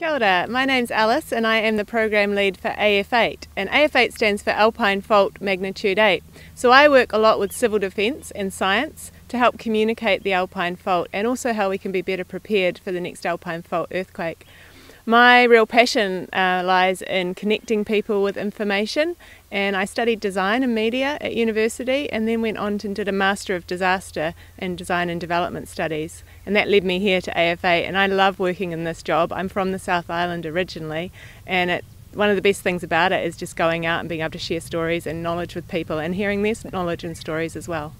Kia ora, my name's Alice and I am the program lead for AF8 and AF8 stands for Alpine Fault Magnitude 8. So I work a lot with civil defence and science to help communicate the Alpine Fault and also how we can be better prepared for the next Alpine Fault earthquake. My real passion uh, lies in connecting people with information, and I studied design and media at university and then went on and did a Master of Disaster in Design and Development Studies. And that led me here to AF8, and I love working in this job. I'm from the South Island originally, and it, one of the best things about it is just going out and being able to share stories and knowledge with people and hearing their knowledge and stories as well.